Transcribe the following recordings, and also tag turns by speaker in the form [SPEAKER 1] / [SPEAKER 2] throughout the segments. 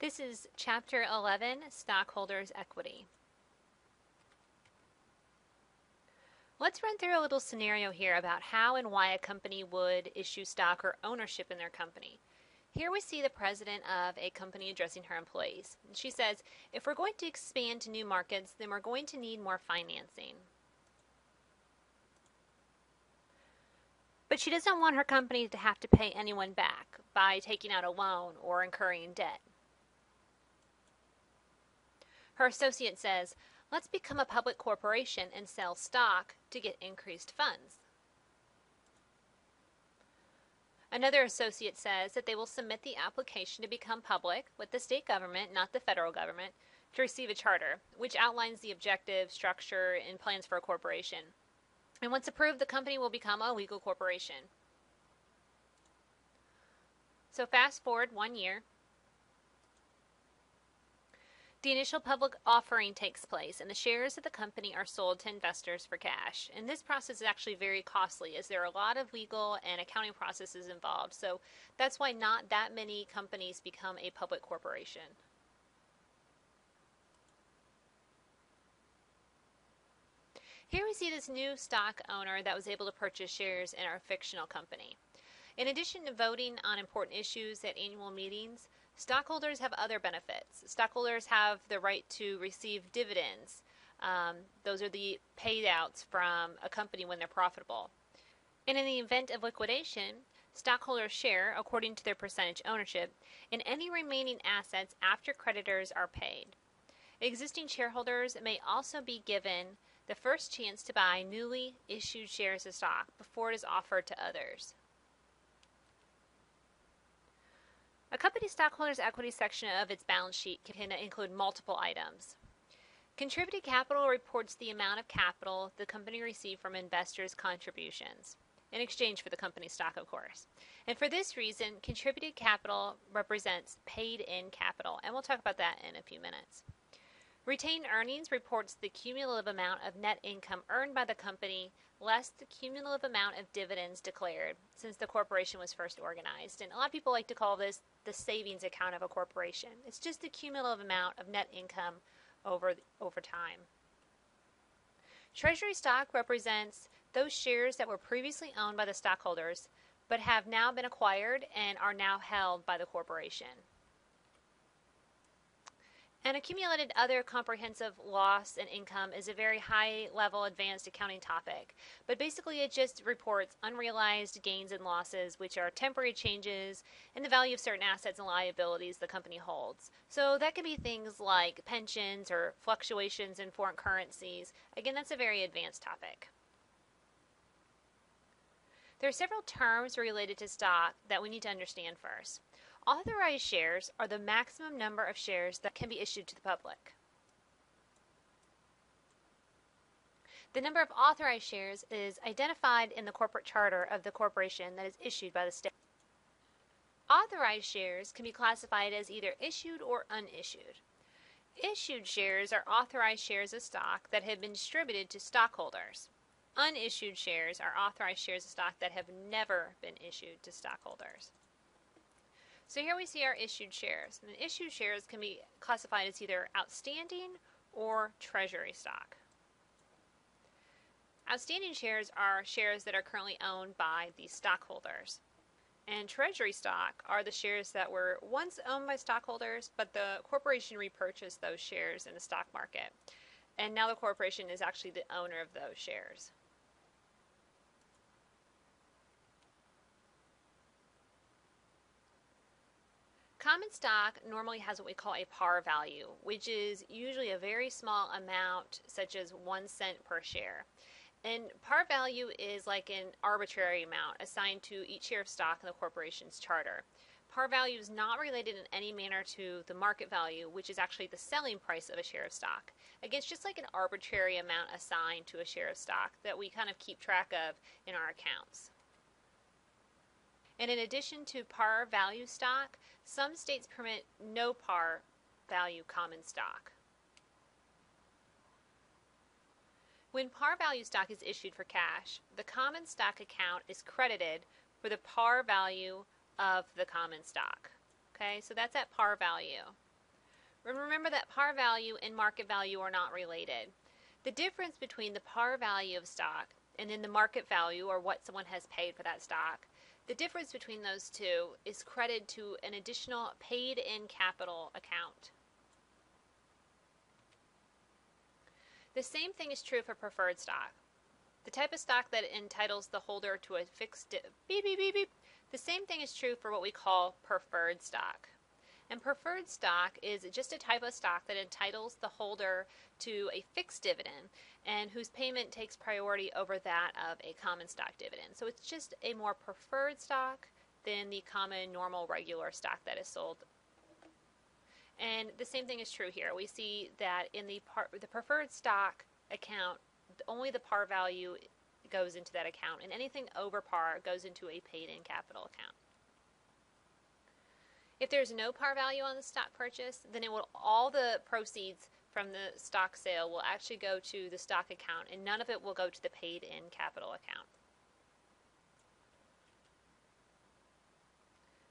[SPEAKER 1] This is Chapter 11, Stockholders' Equity. Let's run through a little scenario here about how and why a company would issue stock or ownership in their company. Here we see the president of a company addressing her employees. She says, if we're going to expand to new markets, then we're going to need more financing. But she doesn't want her company to have to pay anyone back by taking out a loan or incurring debt. Her associate says, let's become a public corporation and sell stock to get increased funds. Another associate says that they will submit the application to become public with the state government, not the federal government, to receive a charter, which outlines the objective, structure, and plans for a corporation. And once approved, the company will become a legal corporation. So fast forward one year, the initial public offering takes place, and the shares of the company are sold to investors for cash. And this process is actually very costly, as there are a lot of legal and accounting processes involved. So that's why not that many companies become a public corporation. Here we see this new stock owner that was able to purchase shares in our fictional company. In addition to voting on important issues at annual meetings, Stockholders have other benefits. Stockholders have the right to receive dividends. Um, those are the payouts from a company when they're profitable. And in the event of liquidation, stockholders share, according to their percentage ownership, in any remaining assets after creditors are paid. Existing shareholders may also be given the first chance to buy newly issued shares of stock before it is offered to others. A company stockholders' equity section of its balance sheet can include multiple items. Contributed capital reports the amount of capital the company received from investors' contributions, in exchange for the company's stock, of course. And for this reason, contributed capital represents paid in capital, and we'll talk about that in a few minutes. Retained earnings reports the cumulative amount of net income earned by the company less the cumulative amount of dividends declared since the corporation was first organized. And a lot of people like to call this the savings account of a corporation. It's just the cumulative amount of net income over, over time. Treasury stock represents those shares that were previously owned by the stockholders but have now been acquired and are now held by the corporation. And accumulated other comprehensive loss and income is a very high level advanced accounting topic. But basically, it just reports unrealized gains and losses, which are temporary changes in the value of certain assets and liabilities the company holds. So that can be things like pensions or fluctuations in foreign currencies. Again, that's a very advanced topic. There are several terms related to stock that we need to understand first. Authorized shares are the maximum number of shares that can be issued to the public. The number of authorized shares is identified in the corporate charter of the corporation that is issued by the state. Authorized shares can be classified as either issued or unissued. Issued shares are authorized shares of stock that have been distributed to stockholders. Unissued shares are authorized shares of stock that have never been issued to stockholders. So here we see our issued shares. And issued shares can be classified as either outstanding or treasury stock. Outstanding shares are shares that are currently owned by the stockholders. And treasury stock are the shares that were once owned by stockholders, but the corporation repurchased those shares in the stock market. And now the corporation is actually the owner of those shares. Common stock normally has what we call a par value, which is usually a very small amount, such as one cent per share. And par value is like an arbitrary amount assigned to each share of stock in the corporation's charter. Par value is not related in any manner to the market value, which is actually the selling price of a share of stock. Again, it's just like an arbitrary amount assigned to a share of stock that we kind of keep track of in our accounts. And in addition to par value stock, some states permit no par value common stock. When par value stock is issued for cash, the common stock account is credited for the par value of the common stock. Okay, so that's at par value. Remember that par value and market value are not related. The difference between the par value of stock and then the market value or what someone has paid for that stock, the difference between those two is credited to an additional paid in capital account. The same thing is true for preferred stock. The type of stock that entitles the holder to a fixed beep beep beep beep. The same thing is true for what we call preferred stock. And preferred stock is just a type of stock that entitles the holder to a fixed dividend and whose payment takes priority over that of a common stock dividend. So it's just a more preferred stock than the common, normal, regular stock that is sold. And the same thing is true here. We see that in the par, the preferred stock account, only the par value goes into that account, and anything over par goes into a paid-in capital account. If there's no par value on the stock purchase, then it will all the proceeds from the stock sale will actually go to the stock account and none of it will go to the paid in capital account.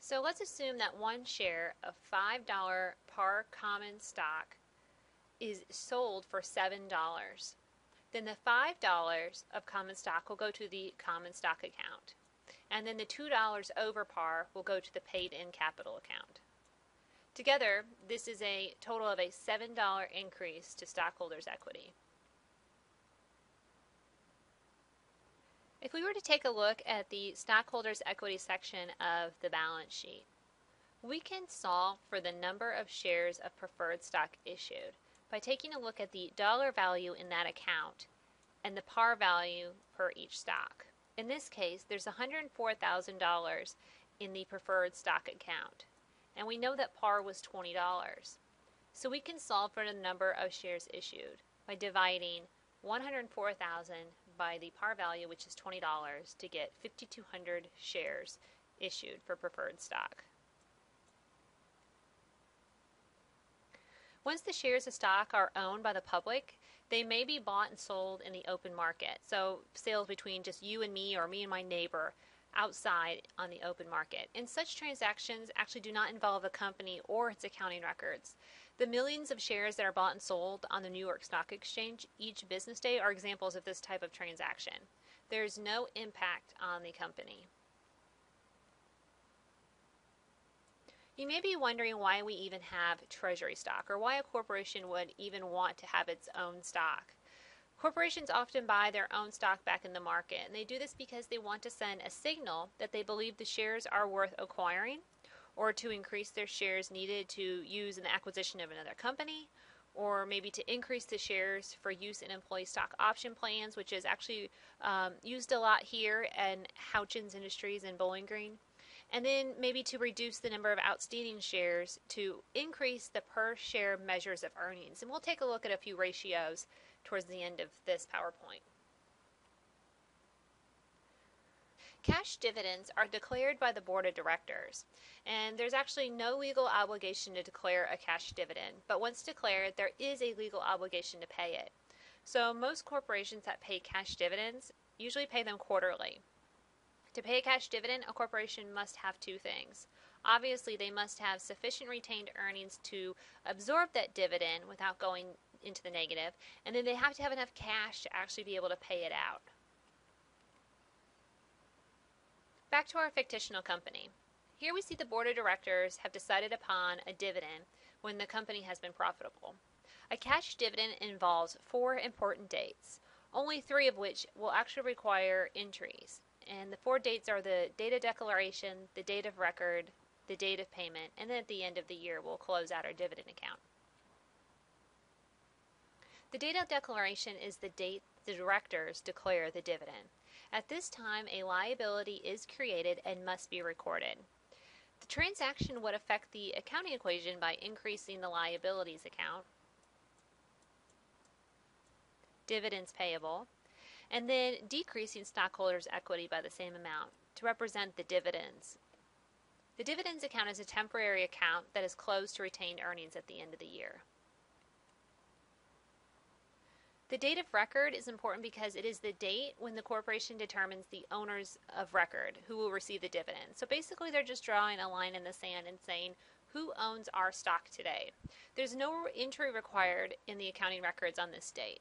[SPEAKER 1] So let's assume that one share of $5 par common stock is sold for $7. Then the $5 of common stock will go to the common stock account and then the $2 over par will go to the paid in capital account. Together, this is a total of a $7 increase to stockholders' equity. If we were to take a look at the stockholders' equity section of the balance sheet, we can solve for the number of shares of preferred stock issued by taking a look at the dollar value in that account and the par value per each stock. In this case, there's $104,000 in the preferred stock account, and we know that par was $20. So we can solve for the number of shares issued by dividing 104,000 by the par value, which is $20, to get 5,200 shares issued for preferred stock. Once the shares of stock are owned by the public, they may be bought and sold in the open market. So sales between just you and me or me and my neighbor outside on the open market. And such transactions actually do not involve a company or its accounting records. The millions of shares that are bought and sold on the New York Stock Exchange each business day are examples of this type of transaction. There's no impact on the company. You may be wondering why we even have treasury stock or why a corporation would even want to have its own stock. Corporations often buy their own stock back in the market, and they do this because they want to send a signal that they believe the shares are worth acquiring or to increase their shares needed to use in the acquisition of another company or maybe to increase the shares for use in employee stock option plans, which is actually um, used a lot here in Houchens Industries in Bowling Green and then maybe to reduce the number of outstanding shares to increase the per share measures of earnings. And we'll take a look at a few ratios towards the end of this PowerPoint. Cash dividends are declared by the board of directors, and there's actually no legal obligation to declare a cash dividend, but once declared, there is a legal obligation to pay it. So most corporations that pay cash dividends usually pay them quarterly. To pay a cash dividend, a corporation must have two things. Obviously, they must have sufficient retained earnings to absorb that dividend without going into the negative, and then they have to have enough cash to actually be able to pay it out. Back to our fictional company. Here we see the board of directors have decided upon a dividend when the company has been profitable. A cash dividend involves four important dates, only three of which will actually require entries. And the four dates are the date of declaration, the date of record, the date of payment, and then at the end of the year we'll close out our dividend account. The date of declaration is the date the directors declare the dividend. At this time, a liability is created and must be recorded. The transaction would affect the accounting equation by increasing the liabilities account, dividends payable, and then decreasing stockholders' equity by the same amount to represent the dividends. The dividends account is a temporary account that is closed to retained earnings at the end of the year. The date of record is important because it is the date when the corporation determines the owners of record who will receive the dividend. So basically, they're just drawing a line in the sand and saying who owns our stock today. There's no entry required in the accounting records on this date.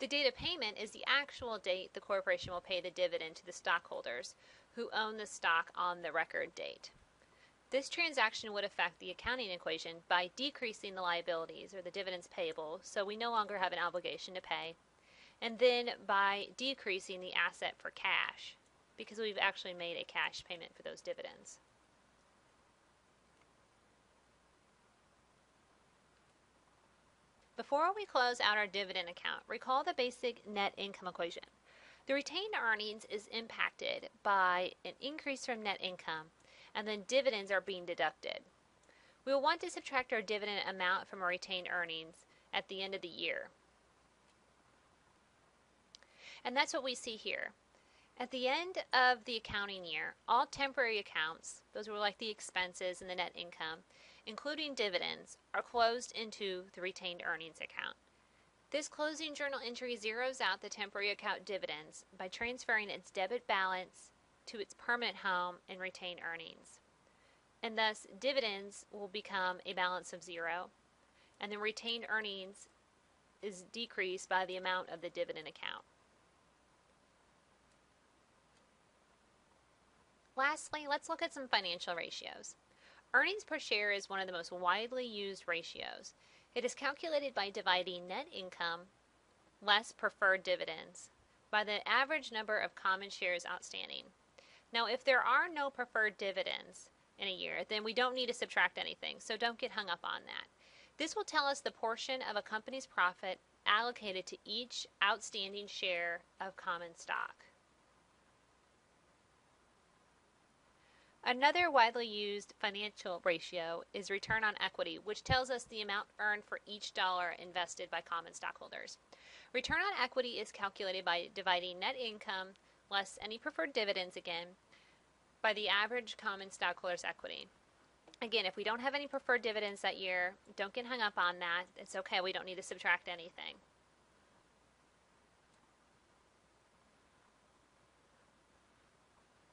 [SPEAKER 1] The date of payment is the actual date the corporation will pay the dividend to the stockholders who own the stock on the record date. This transaction would affect the accounting equation by decreasing the liabilities or the dividends payable, so we no longer have an obligation to pay, and then by decreasing the asset for cash because we've actually made a cash payment for those dividends. Before we close out our dividend account, recall the basic net income equation. The retained earnings is impacted by an increase from net income, and then dividends are being deducted. We will want to subtract our dividend amount from our retained earnings at the end of the year. And that's what we see here. At the end of the accounting year, all temporary accounts, those were like the expenses and the net income, including dividends, are closed into the retained earnings account. This closing journal entry zeroes out the temporary account dividends by transferring its debit balance to its permanent home and retained earnings. And thus, dividends will become a balance of zero, and the retained earnings is decreased by the amount of the dividend account. Lastly, let's look at some financial ratios. Earnings per share is one of the most widely used ratios. It is calculated by dividing net income less preferred dividends by the average number of common shares outstanding. Now, if there are no preferred dividends in a year, then we don't need to subtract anything, so don't get hung up on that. This will tell us the portion of a company's profit allocated to each outstanding share of common stock. Another widely used financial ratio is return on equity, which tells us the amount earned for each dollar invested by common stockholders. Return on equity is calculated by dividing net income less any preferred dividends again by the average common stockholders' equity. Again, if we don't have any preferred dividends that year, don't get hung up on that. It's okay, we don't need to subtract anything.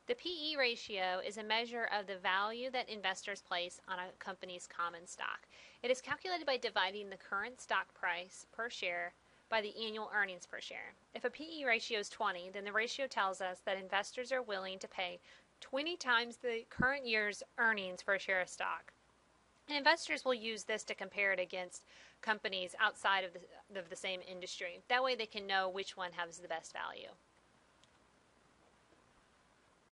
[SPEAKER 1] The PE ratio is a measure of the value that investors place on a company's common stock. It is calculated by dividing the current stock price per share by the annual earnings per share. If a PE ratio is 20, then the ratio tells us that investors are willing to pay 20 times the current year's earnings for a share of stock. And investors will use this to compare it against companies outside of the, of the same industry. That way they can know which one has the best value.